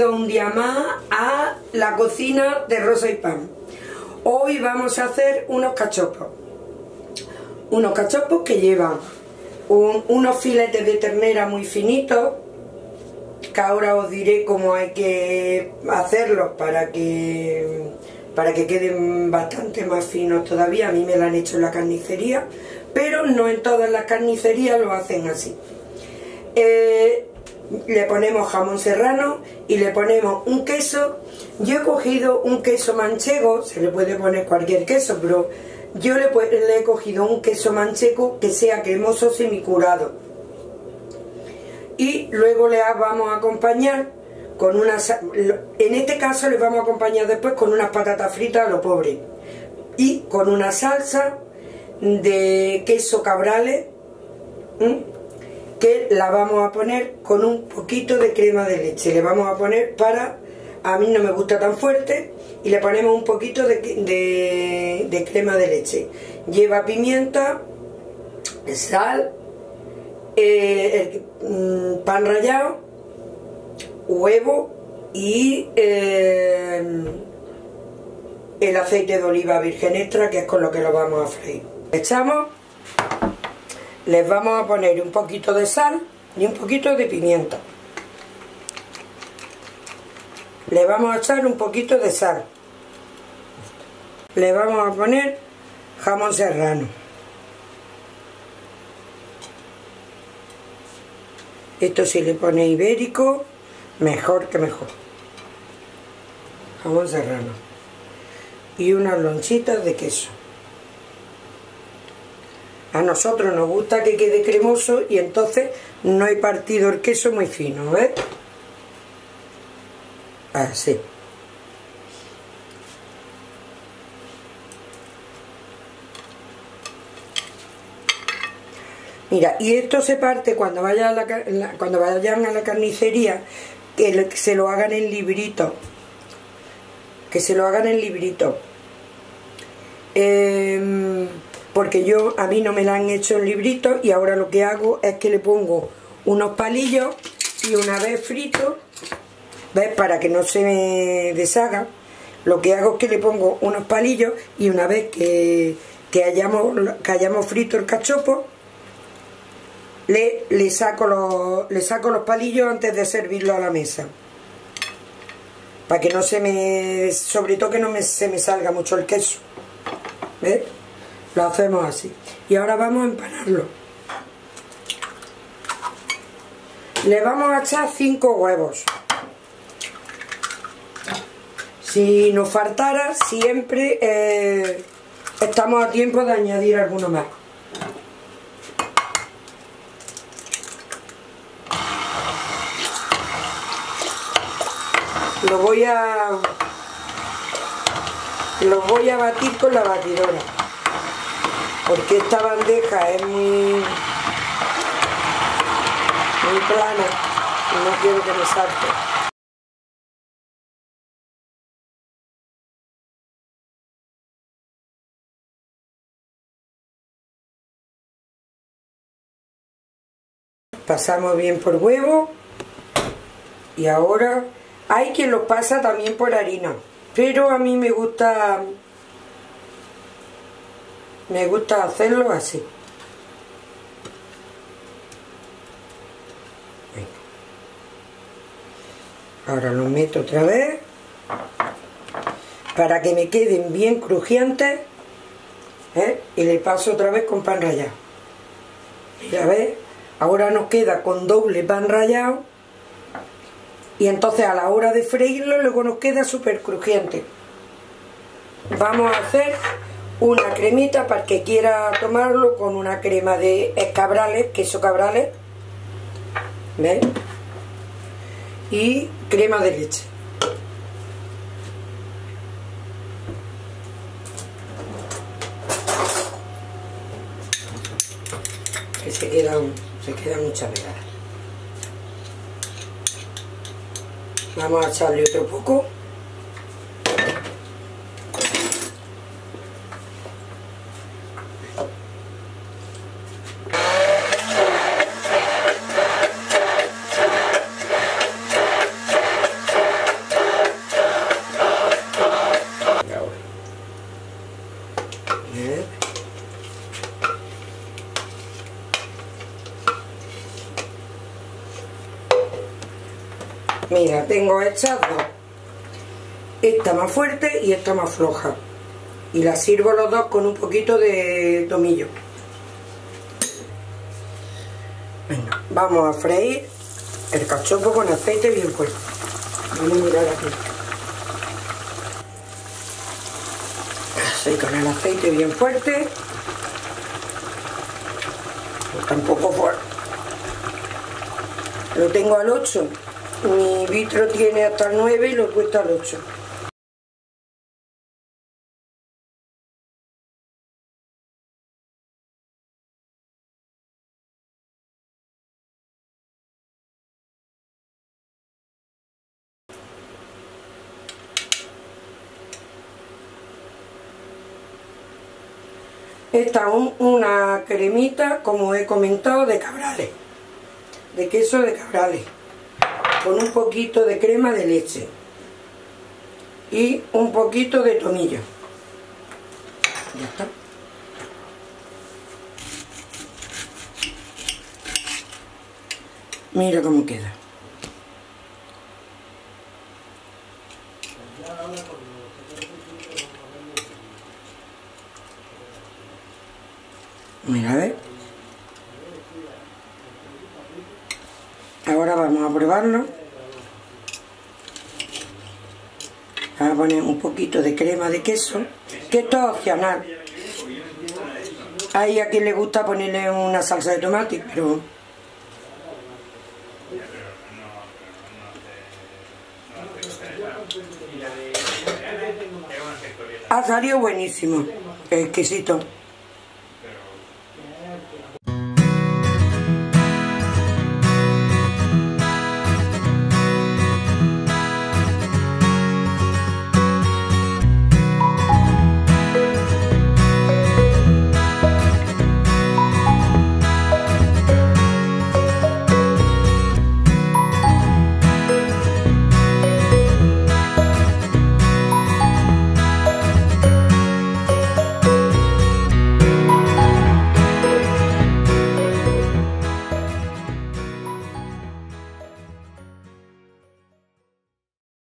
un día más a la cocina de Rosa y Pan. Hoy vamos a hacer unos cachopos. Unos cachopos que llevan unos filetes de ternera muy finitos, que ahora os diré cómo hay que hacerlos para que, para que queden bastante más finos todavía. A mí me lo han hecho en la carnicería, pero no en todas las carnicerías lo hacen así. Eh, le ponemos jamón serrano y le ponemos un queso. Yo he cogido un queso manchego, se le puede poner cualquier queso, pero yo le, he cogido un queso manchego que sea cremoso semicurado. Y luego le vamos a acompañar con una... En este caso le vamos a acompañar después con unas patatas fritas a lo pobre. Y con una salsa de queso cabrales que la vamos a poner con un poquito de crema de leche. Le vamos a poner para, a mí no me gusta tan fuerte, y le ponemos un poquito de, crema de leche. Lleva pimienta, sal, eh, mm, pan rallado, huevo y eh, el aceite de oliva virgen extra, que es con lo que lo vamos a freír. Echamos les vamos a poner un poquito de sal y un poquito de pimienta. Le vamos a echar un poquito de sal. Le vamos a poner jamón serrano. Esto si le pone ibérico, mejor que mejor. Jamón serrano. Y unas lonchitas de queso. A nosotros nos gusta que quede cremoso y entonces no he partido el queso muy fino, ¿ves? Así. Mira, y esto se parte cuando, vaya cuando vayan a la carnicería, que se lo hagan en librito. Que se lo hagan en librito. Eh, porque yo a mí no me la han hecho en librito y ahora lo que hago es que le pongo unos palillos y una vez frito, ¿ves? Para que no se me deshaga, lo que hago es que le pongo unos palillos y una vez que, hayamos, que hayamos frito el cachopo, le, le, saco los, le saco los palillos antes de servirlo a la mesa. Para que no se me, sobre todo que no me, se me salga mucho el queso. ¿Ves? Lo hacemos así. Y ahora vamos a empanarlo. Le vamos a echar 5 huevos. Si nos faltara, siempre eh, estamos a tiempo de añadir alguno más. Lo voy a lo voy a batir con la batidora porque esta bandeja es muy, muy plana y no quiero que me salte. Pasamos bien por huevo. Y ahora hay quien lo pasa también por harina, pero a mí me gusta me gusta hacerlo así. Ahora lo meto otra vez. Para que me queden bien crujientes ¿eh? y le paso otra vez con pan rallado. Mira ver ahora nos queda con doble pan rallado. Y entonces a la hora de freírlo luego nos queda súper crujiente vamos a hacer una cremita para el que quiera tomarlo con una crema de cabrales, queso cabrales, ¿ves? Y crema de leche. Que se queda, se queda mucha pegada. Vamos a echarle otro poco. Mira, tengo hechas dos. Esta más fuerte y esta más floja. Y las sirvo los dos con un poquito de tomillo. Venga, vamos a freír el cachopo con aceite bien fuerte. Vamos a mirar aquí. Así con el aceite bien fuerte. Pues tampoco fuerte. Lo tengo al 8. Mi vitro tiene hasta el 9 y lo he puesto al 8. Esta es una cremita, como he comentado, de cabrales, de queso de cabrales, con un poquito de crema de leche y un poquito de tomillo. Ya está. Mira cómo queda. Mira, a ver. Ahora vamos a probarlo. Vamos a poner un poquito de crema de queso, que esto es opcional. Hay a quien le gusta ponerle una salsa de tomate, pero... Ha salido buenísimo, exquisito.